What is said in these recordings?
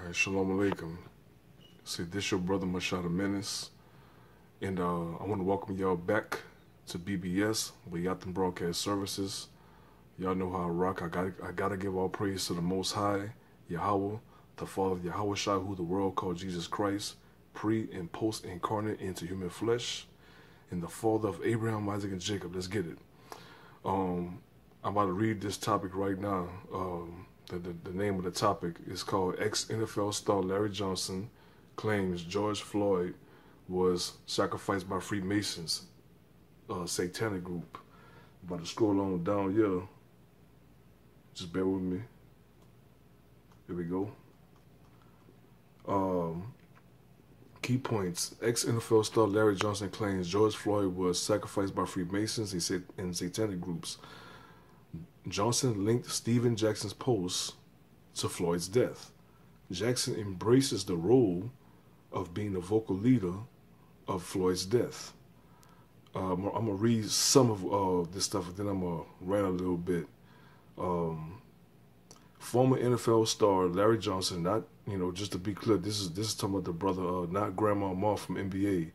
Alright, Shalom Aleichem. See, this your brother Masha Tha Menace. And uh, I want to welcome y'all back to BBS, Yatham Broadcast Services. Y'all know how I rock. I got I gotta give all praise to the Most High, Yahweh, the Father of Yahweh Shai, who the world called Jesus Christ, pre and post incarnate into human flesh, and the Father of Abraham, Isaac, and Jacob. Let's get it. Um, I'm about to read this topic right now. Um, the, the, the name of the topic is called Ex NFL star Larry Johnson claims George Floyd was sacrificed by Freemasons, uh, satanic group. About to scroll on down here. Just bear with me. Here we go. Um, key points. Ex-NFL star Larry Johnson claims George Floyd was sacrificed by Freemasons he said, and satanic groups. Johnson linked Stephen Jackson's post to Floyd's death. Jackson embraces the role of being the vocal leader of Floyd's death. Um, I'm gonna read some of uh, this stuff, and then I'm gonna rant a little bit. Um, former NFL star Larry Johnson, not you know, just to be clear, this is this is talking about the brother, uh, not Grandmama from NBA,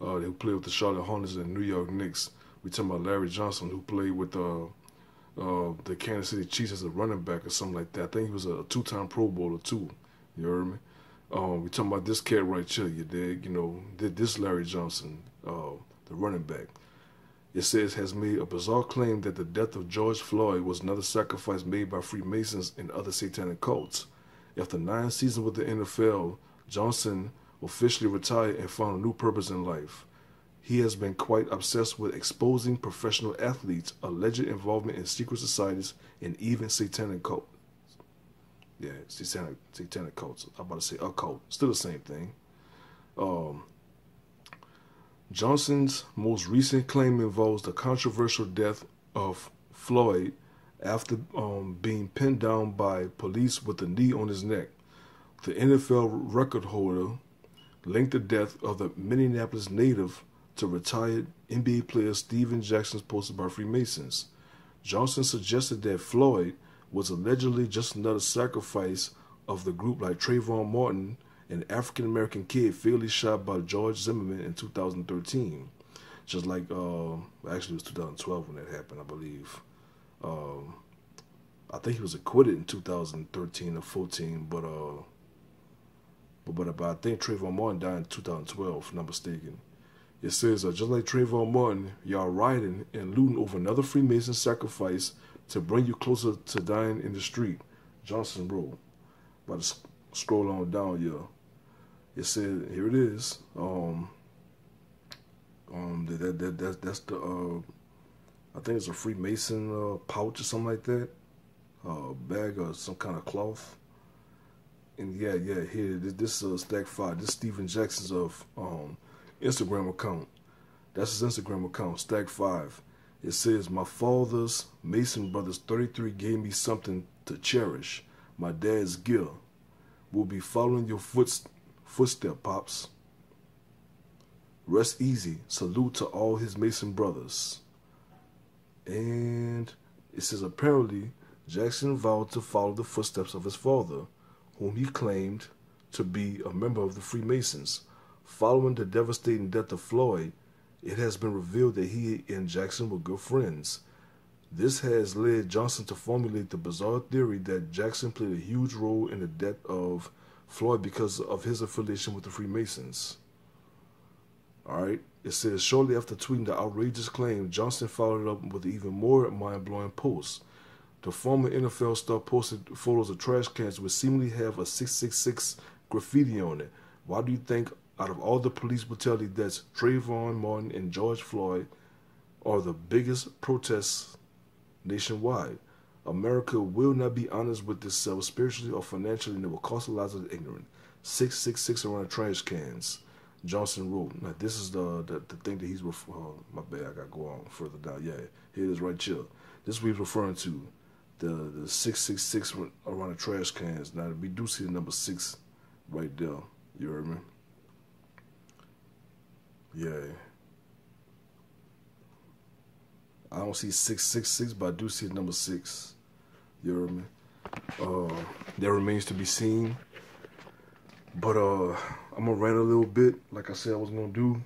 uh, who played with the Charlotte Hornets and New York Knicks. We talking about Larry Johnson, who played with uh, uh, the Kansas City Chiefs as a running back or something like that. I think he was a two-time Pro Bowler too. You heard me? Um, we talking about this cat right here. You dig? You know, this Larry Johnson, uh, the running back. It says has made a bizarre claim that the death of George Floyd was another sacrifice made by Freemasons and other satanic cults. After nine seasons with the NFL, Johnson officially retired and found a new purpose in life. He has been quite obsessed with exposing professional athletes' alleged involvement in secret societies and even satanic cults. Yeah, satanic, satanic cults. I'm about to say occult. Still the same thing. Um, Johnson's most recent claim involves the controversial death of Floyd after um, being pinned down by police with a knee on his neck. The NFL record holder linked the death of the Minneapolis native to retired NBA player Stephen Jackson's post by Freemasons. Johnson suggested that Floyd was allegedly just another sacrifice of the group like Trayvon Martin, an African American kid fatally shot by George Zimmerman in 2013. Just like, uh, actually, it was 2012 when that happened, I believe. Um, I think he was acquitted in 2013 or 14, but uh, but but, but I think Trayvon Martin died in 2012, if I'm not mistaken. It says, uh, just like Trayvon Martin, y'all rioting and looting over another Freemason sacrifice to bring you closer to dying in the street. Johnson wrote. About to scroll on down y'all. It said, here it is. Um, um, that, that, that, that's the, uh, I think it's a Freemason uh, pouch or something like that. Uh, bag or some kind of cloth. And yeah, yeah, here, this, this is uh, Stack 5. This is Stephen Jackson's of, um, Instagram account. That's his Instagram account, Stack 5. It says, My father's Mason Brothers 33 gave me something to cherish. My dad's Gil. Will be following your foot, footstep, Pops. Rest easy. Salute to all his Mason brothers. And it says, apparently, Jackson vowed to follow the footsteps of his father, whom he claimed to be a member of the Freemasons. Following the devastating death of Floyd, it has been revealed that he and Jackson were good friends. This has led Johnson to formulate the bizarre theory that Jackson played a huge role in the death of Floyd because of his affiliation with the Freemasons. Alright, it says shortly after tweeting the outrageous claim, Johnson followed up with even more mind blowing post. The former NFL star posted photos of trash cans which seemingly have a 666 graffiti on it. Why do you think out of all the police brutality deaths, Trayvon Martin and George Floyd are the biggest protests nationwide. America will not be honest with itself spiritually or financially, and it will cost a lot of the ignorant. 666 around the trash cans. Johnson wrote. Now, this is the, the, the thing that he's referring oh, My bad, I got to go on further down. Yeah, here it is right here. This is what he's referring to. The, the 666 around the trash cans. Now, we do see the number 6 right there. You heard me? Yeah. I don't see 666, but I do see number 6. You heard me? Uh, that remains to be seen. But uh, I'm gonna rant a little bit, like I said I was gonna do.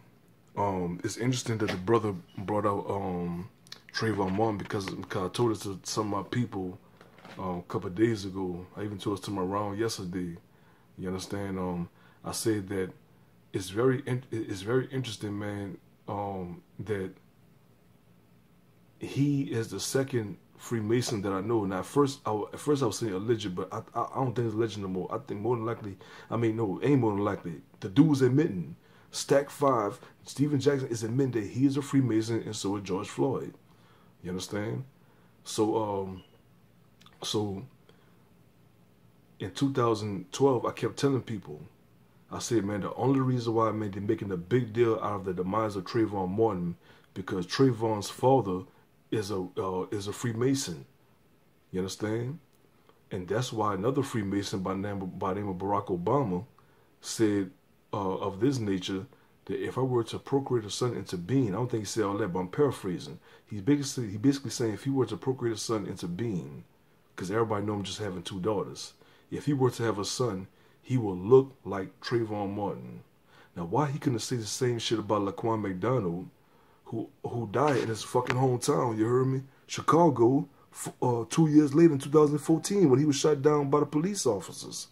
Um, it's interesting that the brother brought out um Trayvon Martin because, because I told it to some of my people um, a couple days ago. I even told it to my round yesterday. You understand? Um, I said that it's very it's very interesting, man. Um, that he is the second Freemason that I know. Now, at first, I, at first I was saying alleged, but I, I, I don't think it's alleged no more. I think more than likely, I mean, no, ain't more than likely. The dude's admitting, Stack 5, Stephen Jackson is admitting that he is a Freemason and so is George Floyd. You understand? So, um, so in 2012, I kept telling people, I said, man, the only reason why man, they're making a big deal out of the demise of Trayvon Martin because Trayvon's father is a uh, is a Freemason. You understand? And that's why another Freemason by name by name of Barack Obama said uh, of this nature that if I were to procreate a son into being, I don't think he said all that, but I'm paraphrasing. He's basically he basically saying if he were to procreate a son into being, because everybody know I'm just having two daughters. If he were to have a son, he will look like Trayvon Martin. Now, why he couldn't say the same shit about Laquan McDonald, who who died in his fucking hometown? You heard me, Chicago, uh, two years later in 2014 when he was shot down by the police officers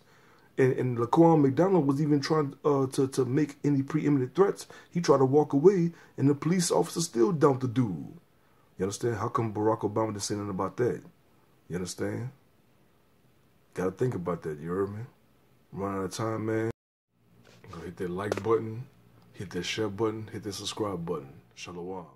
and, and Laquan McDonald was even trying uh, to, to make any preeminent threats. He tried to walk away, and the police officer still dumped the dude. You understand? How come Barack Obama didn't say nothing about that? You understand? Gotta think about that, you heard me? Run out of time, man. Go hit that like button, hit that share button, hit that subscribe button. Shalom.